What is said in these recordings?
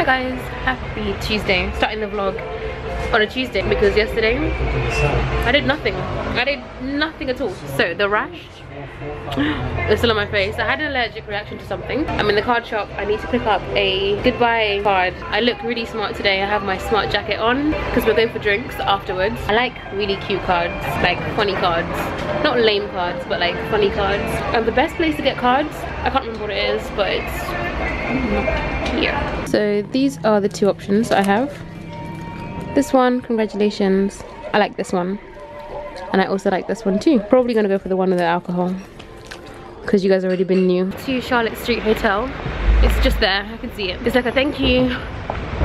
Hi guys, happy Tuesday. Starting the vlog on a Tuesday because yesterday I did nothing. I did nothing at all. So the rash is still on my face. I had an allergic reaction to something. I'm in the card shop. I need to pick up a goodbye card. I look really smart today. I have my smart jacket on because we're going for drinks afterwards. I like really cute cards, like funny cards. Not lame cards, but like funny cards. And the best place to get cards, I can't remember what it is, but it's So these are the two options I have. This one, congratulations. I like this one. And I also like this one too. Probably gonna go for the one with the alcohol. Because you guys already been new. To Charlotte Street Hotel. It's just there, I can see it. It's like a thank you,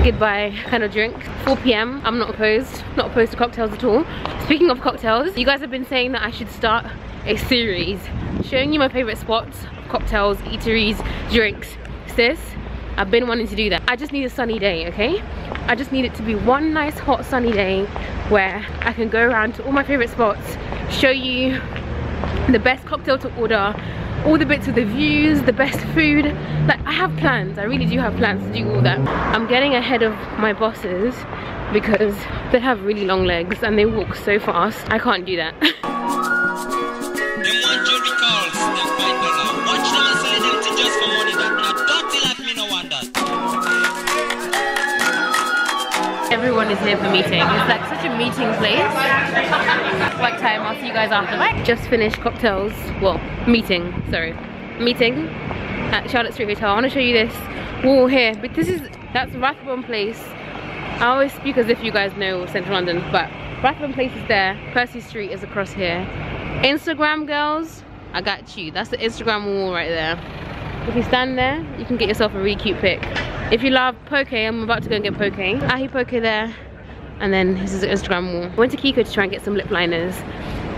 goodbye kind of drink. 4 p.m. I'm not opposed, not opposed to cocktails at all. Speaking of cocktails, you guys have been saying that I should start a series showing you my favorite spots, cocktails, eateries, drinks. Sis, I've been wanting to do that. I just need a sunny day, okay? I just need it to be one nice hot sunny day where I can go around to all my favorite spots, show you the best cocktail to order, all the bits of the views, the best food. Like I have plans, I really do have plans to do all that. I'm getting ahead of my bosses because they have really long legs and they walk so fast. I can't do that. everyone is here for meeting. It's like such a meeting place. Like time, I'll see you guys after. Bye. Just finished cocktails, well, meeting, sorry. Meeting at Charlotte Street Hotel. I want to show you this wall here. But this is, that's Rathbone Place. I always speak as if you guys know Central London, but Rathbone Place is there. Percy Street is across here. Instagram girls, I got you. That's the Instagram wall right there. If you stand there, you can get yourself a really cute pic. If you love poke, I'm about to go and get poke. Ahi poke there. And then this is Instagram wall. I went to Kiko to try and get some lip liners.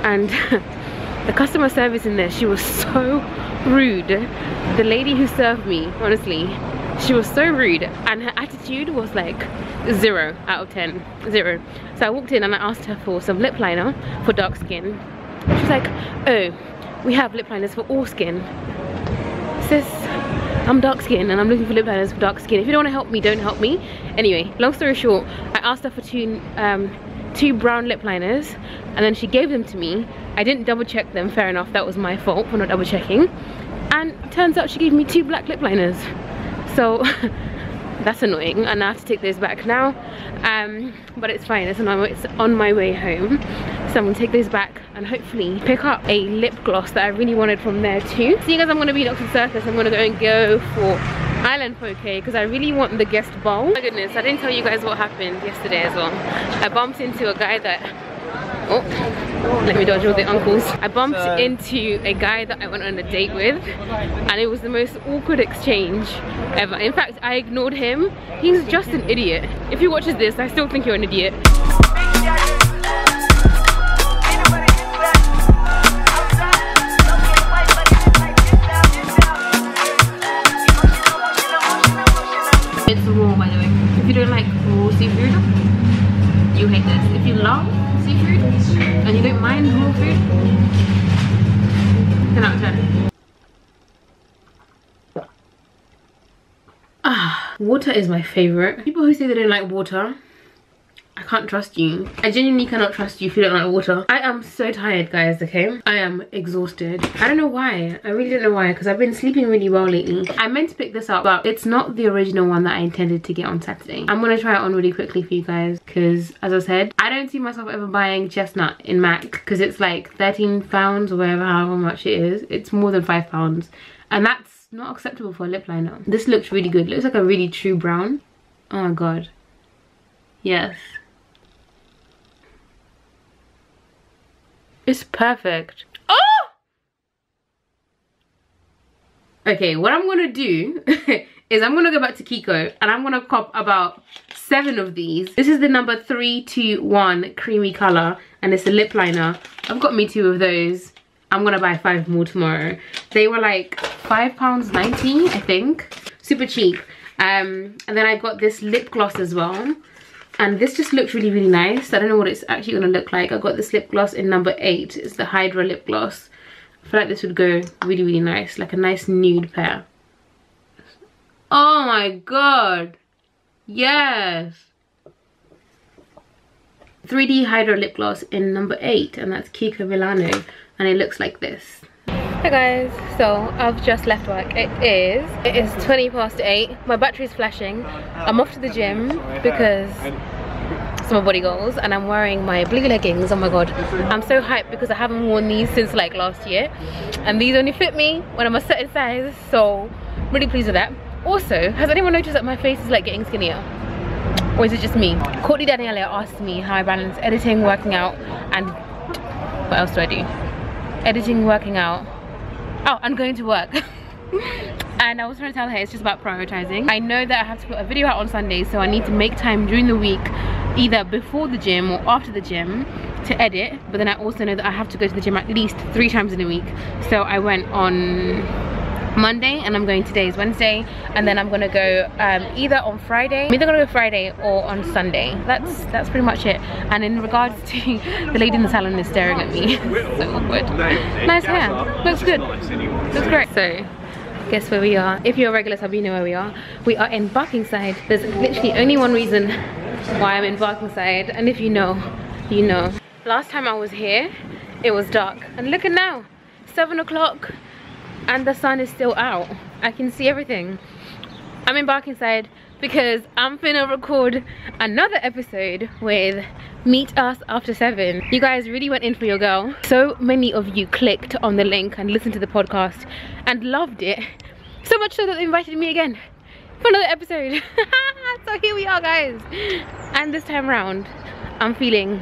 And the customer service in there, she was so rude. The lady who served me, honestly, she was so rude. And her attitude was like zero out of 10, zero. So I walked in and I asked her for some lip liner for dark skin. She's like, oh, we have lip liners for all skin. Sis, I'm dark skinned and I'm looking for lip liners for dark skin. If you don't want to help me, don't help me. Anyway, long story short, I asked her for two, um, two brown lip liners and then she gave them to me. I didn't double check them, fair enough, that was my fault for not double checking. And turns out she gave me two black lip liners. So that's annoying and I have to take those back now. Um, but it's fine it's on, my it's on my way home. So I'm gonna take those back and hopefully pick up a lip gloss that I really wanted from there too. You guys I'm gonna be Oxford Circus. I'm gonna go and go for Island Poke because I really want the guest bowl oh my goodness I didn't tell you guys what happened yesterday as well. I bumped into a guy that Oh, let me dodge all the uncles. I bumped so, into a guy that I went on a date with and it was the most awkward exchange ever. In fact, I ignored him. He's just an idiot. If he watches this, I still think you're an idiot. It's raw by the way. If you don't like raw seafood, you hate this. If you love seafood water is my favorite. People who say they don't like water, I can't trust you. I genuinely cannot trust you if you don't like water. I am so tired, guys, okay? I am exhausted. I don't know why. I really don't know why, because I've been sleeping really well lately. I meant to pick this up, but it's not the original one that I intended to get on Saturday. I'm gonna try it on really quickly for you guys, because as I said, I don't see myself ever buying chestnut in MAC, because it's like 13 pounds or whatever, however much it is. It's more than five pounds. And that's not acceptable for a lip liner. This looks really good. It looks like a really true brown. Oh my god. Yes. It's perfect. Oh! Okay, what I'm gonna do is I'm gonna go back to Kiko and I'm gonna cop about seven of these. This is the number 321 creamy color and it's a lip liner. I've got me two of those. I'm gonna buy five more tomorrow. They were like five pounds 19, I think. Super cheap. Um, and then I got this lip gloss as well. And this just looks really really nice. I don't know what it's actually to look like. I got this lip gloss in number eight. It's the hydra lip gloss. I feel like this would go really really nice. Like a nice nude pair. Oh my god. Yes. 3D Hydra Lip Gloss in number 8 and that's Kiko Milano and it looks like this. Hey guys, so I've just left work. It is, it is 20 past 8. My battery's flashing. I'm off to the gym because it's my body goals and I'm wearing my blue leggings. Oh my god. I'm so hyped because I haven't worn these since like last year. And these only fit me when I'm a certain size. So I'm really pleased with that. Also, has anyone noticed that my face is like getting skinnier? or is it just me? Courtney Daniela asked me how I balance editing, working out, and what else do I do? Editing, working out, oh, I'm going to work. and I was trying to tell her it's just about prioritizing. I know that I have to put a video out on Sunday, so I need to make time during the week, either before the gym or after the gym, to edit. But then I also know that I have to go to the gym at least three times in a week. So I went on Monday and I'm going today is Wednesday and then I'm gonna go um, either on Friday I'm either gonna go Friday or on Sunday. That's that's pretty much it. And in regards to the lady in the salon is staring at me. So awkward. Nice hair. Looks good. Looks great. So guess where we are? If you're a regular sub you know where we are. We are in Barkingside. There's literally only one reason why I'm in Barkingside and if you know you know. Last time I was here it was dark. And look at now. Seven o'clock and the sun is still out. I can see everything. I'm in barkingside because i'm finna record another episode with meet us after seven. You guys really went in for your girl. So many of you clicked on the link and listened to the podcast and loved it. So much so that they invited me again for another episode. So here we are guys. And this time around i'm feeling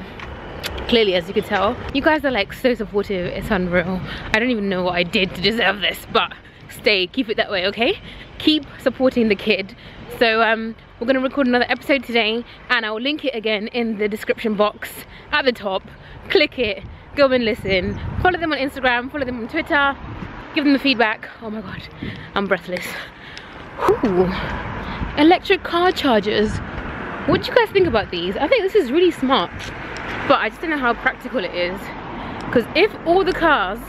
clearly as you can tell you guys are like so supportive. It's unreal. I don't even know what i did to deserve this but stay keep it that way okay? Keep supporting the kid. So um we're gonna record another episode today and i'll link it again in the description box at the top. Click it. Go and listen. Follow them on instagram. Follow them on twitter. Give them the feedback. Oh my god. I'm breathless. Ooh. electric car chargers what do you guys think about these? I think this is really smart but I just don't know how practical it is. Because if all the cars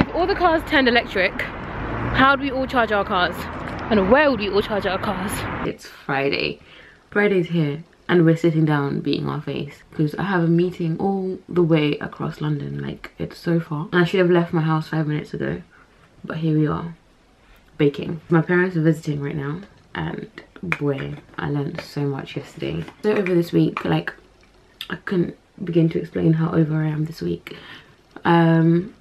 if all the cars turned electric how do we all charge our cars? And where would we all charge our cars? It's Friday. Friday's here and we're sitting down beating our face because I have a meeting all the way across London like it's so far. And I should have left my house five minutes ago but here we are baking. My parents are visiting right now and boy I learned so much yesterday so over this week like I couldn't begin to explain how over I am this week. Um,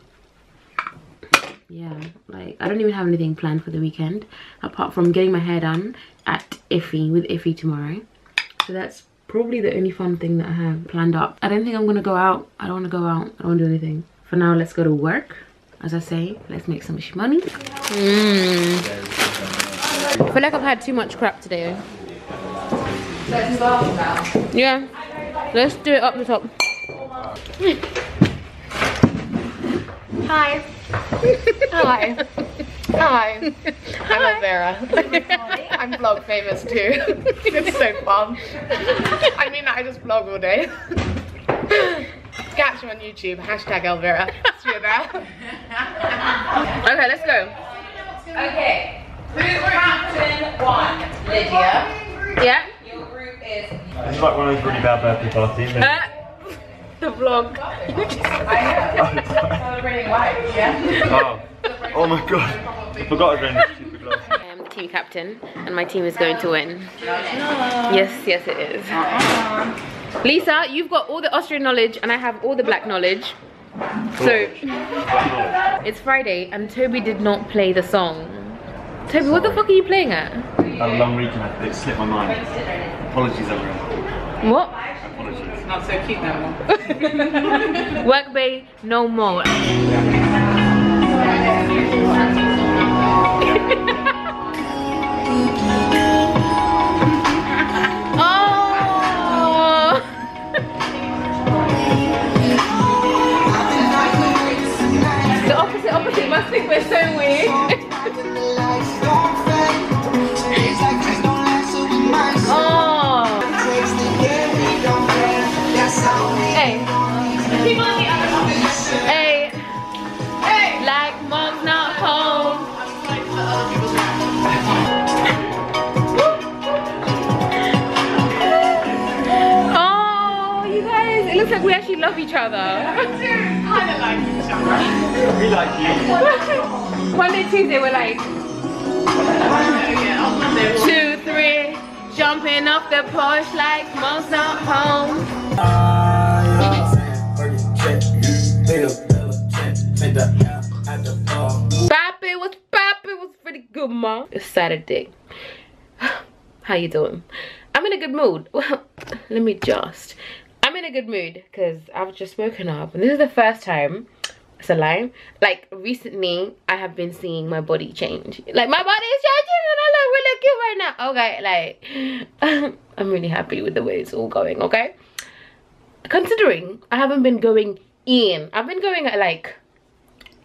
yeah, like I don't even have anything planned for the weekend apart from getting my hair done at Ify with Ify tomorrow. So that's probably the only fun thing that I have planned up. I don't think I'm gonna go out. I don't wanna go out. I don't wanna do anything. For now, let's go to work. As I say, let's make some money. Mm. I feel like I've had too much crap today. Yeah. Let's do it up the top. Hi. Hi. Hi. I'm Vera. I'm vlog famous too. it's so fun. I mean, I just vlog all day. Catch me on YouTube, hashtag Elvira. See you there. Okay, let's go. Okay. Group captain one, Lydia. Yeah. Your group is It's like one of those really bad birthday parties. and- Uh, the vlog. celebrating life, yeah? oh. oh my god. I forgot I was wearing this stupid glass. I am the team captain and my team is going to win. Yes, yes it is. Lisa, you've got all the Austrian knowledge and I have all the black knowledge. So, it's Friday and Toby did not play the song. Toby, what the fuck are you playing at? Had a long weekend, it slipped my mind. Apologies everyone. What? Apologies. Not so cute no more. Work bay, no more. oh! the opposite, opposite. Must think we're so weird. love each other. Kind of like each other. We like you. Monday, Tuesday, we're like Yeah, on Monday. two, three, jumping off the porch like most not home. Bappy was Bappy was pretty good, mom. It's Saturday. How you doing? I'm in a good mood. Well, let me just. In a good mood because I've just woken up and this is the first time. It's a lie. Like recently, I have been seeing my body change. Like my body is changing and I look really cute right now. Okay, like I'm really happy with the way it's all going. Okay, considering I haven't been going in. I've been going at like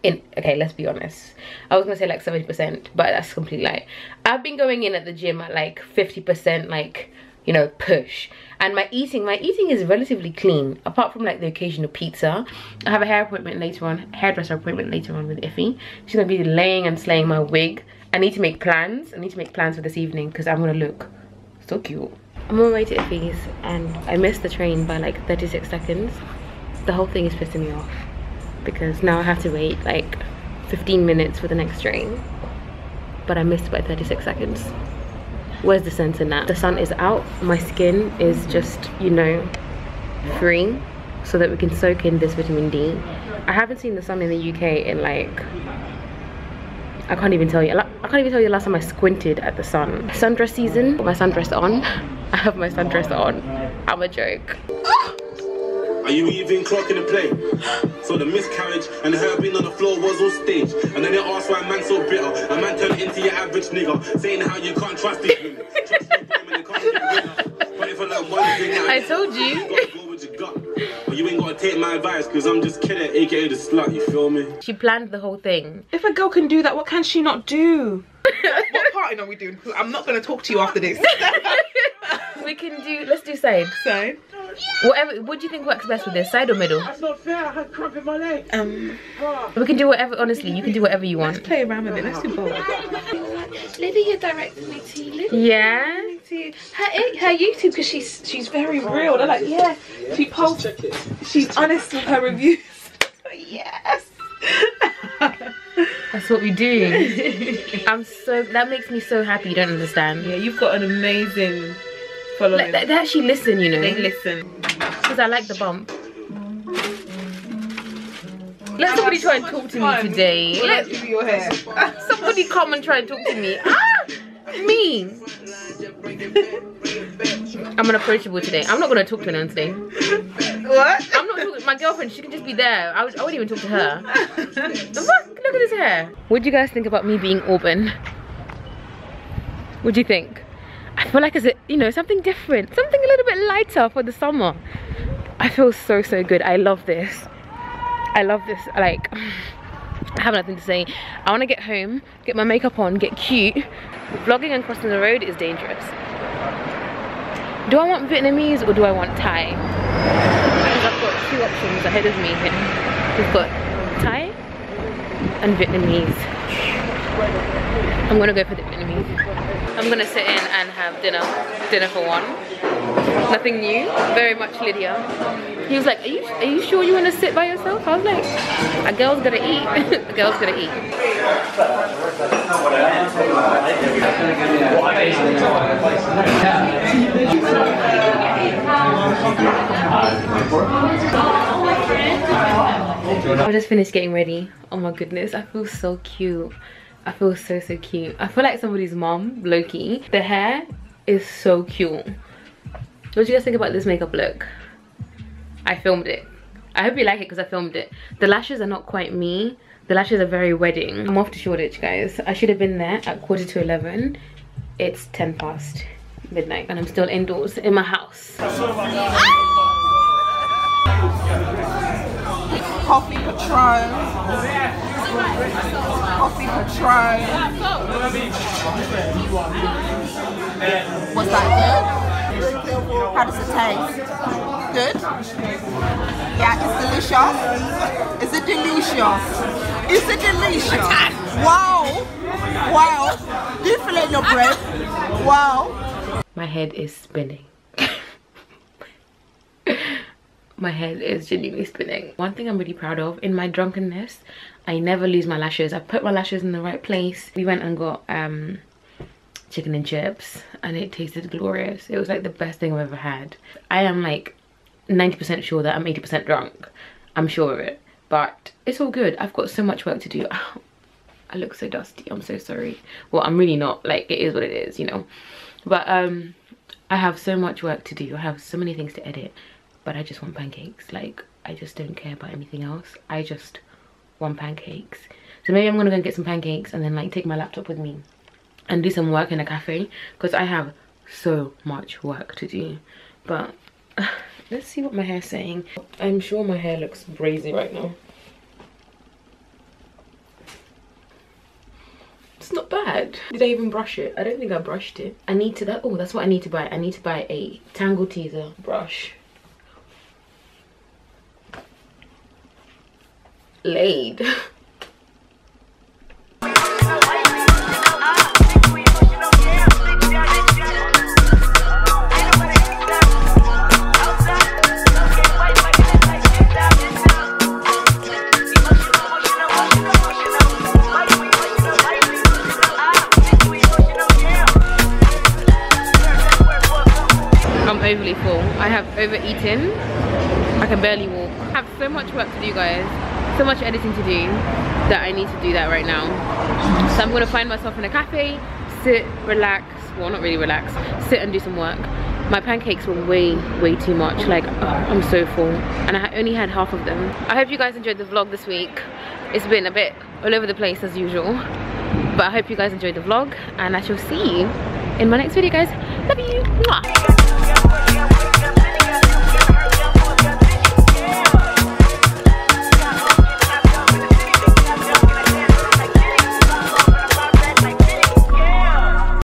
in okay let's be honest i was gonna say like 70 percent but that's completely lie i've been going in at the gym at like 50 percent like you know push. And my eating my eating is relatively clean apart from like the occasional pizza. I have a hair appointment later on hairdresser appointment later on with Ify. She's gonna be laying and slaying my wig. I need to make plans. I need to make plans for this evening because i'm gonna look so cute. I'm on my way to Ify's and i missed the train by like 36 seconds. The whole thing is pissing me off because now I have to wait like 15 minutes for the next train. But I missed by 36 seconds. Where's the sense in that? The sun is out, my skin is just, you know, free so that we can soak in this vitamin D. I haven't seen the sun in the UK in like, I can't even tell you, I can't even tell you the last time I squinted at the sun. Sundress season, my sundress on. I have my sundress on. I'm a joke. Ah! Are you even clocking the play? So the miscarriage and her being on the floor was all staged. And then they asked why man so bitter. A man turned into your average nigga, saying how you can't trust these women. Trust these women, they can't get winner. But if I learn one thing now, I told you. You gotta go with your gut. But you ain't gotta take my advice, cause I'm just kidding, aka the slut, you feel me? She planned the whole thing. If a girl can do that, what can she not do? what party are we doing? I'm not going to talk to you after this. We can do, let's do side. so, Whatever, what do you think works best with this, side or middle? That's not fair, I had cramp in my leg. um, We can do whatever, honestly, you can do whatever you want. play around with it. Let's do both. Lydia directed me to you. Yeah? Her, her YouTube, because she's she's very real. They're like, yeah, she posts, she's honest with her reviews. yes. That's what we do. I'm so, that makes me so happy, you don't understand. yeah, you've got an amazing following. Like, they, actually listen, you know. they listen. Because I like the bump. Let somebody try and talk to me today. Let your hair. somebody come and try and talk to me. Ah! Me. I'm unapproachable today. I'm not gonna talk to anyone today. What? I'm not talking my girlfriend, she can just be there. I, would, I wouldn't even talk to her. The fuck? Look at his hair. What do you guys think about me being Auburn? What do you think? I feel like it's a, you know, something different. Something a little bit lighter for the summer. I feel so, so good. I love this. I love this. Like, I have nothing to say. I want to get home, get my makeup on, get cute. Vlogging and crossing the road is dangerous. Do I want Vietnamese or do I want Thai? Because I've got two options ahead of me here. We've got Thai and Vietnamese. I'm gonna go for the Vietnamese. I'm gonna sit in and have dinner. Dinner for one. Nothing new. Very much Lydia. He was like, are you, are you sure you wanna sit by yourself? I was like, a girl's gonna eat. a girl's gonna eat. I just finished getting ready. Oh my goodness, I feel so cute. I feel so, so cute. I feel like somebody's mom, Loki. The hair is so cute. What do you guys think about this makeup look? I filmed it. I hope you like it because I filmed it. The lashes are not quite me. The lashes are very wedding. I'm off to Shoreditch, guys. I should have been there at quarter to 11. It's 10 past midnight and I'm still indoors in my house. Coffee Patron. Coffee Patron. Was that good? How does it taste? Good? Yeah, it's delicious. Is it delicious? Is it delicious? Wow! Wow! Do you feel in your breath? Wow! My head is spinning. My head is genuinely spinning. One thing i'm really proud of in my drunkenness i never lose my lashes. I put my lashes in the right place. We went and got um chicken and chips and it tasted glorious. It was like the best thing i've ever had. I am like 90 percent sure that i'm 80 percent drunk. I'm sure of it. But it's all good. I've got so much work to do. I look so dusty. I'm so sorry. Well i'm really not. Like it is what it is you know? But um i have so much work to do. I have so many things to edit but I just want pancakes. Like, I just don't care about anything else. I just want pancakes. So maybe I'm gonna go and get some pancakes and then like take my laptop with me and do some work in a cafe because I have so much work to do. But let's see what my hair's saying. I'm sure my hair looks brazy right now. It's not bad. Did I even brush it? I don't think I brushed it. I need to, that, oh, that's what I need to buy. I need to buy a Tangle Teezer brush laid. I'm overly full. I have overeaten. I can barely walk. I have so much work to do guys so much editing to do that I need to do that right now. So I'm gonna find myself in a cafe, sit, relax, well not really relax, sit and do some work. My pancakes were way, way too much. Like, oh, I'm so full. And I only had half of them. I hope you guys enjoyed the vlog this week. It's been a bit all over the place as usual. But I hope you guys enjoyed the vlog and I shall see you in my next video guys. Love you. Mwah.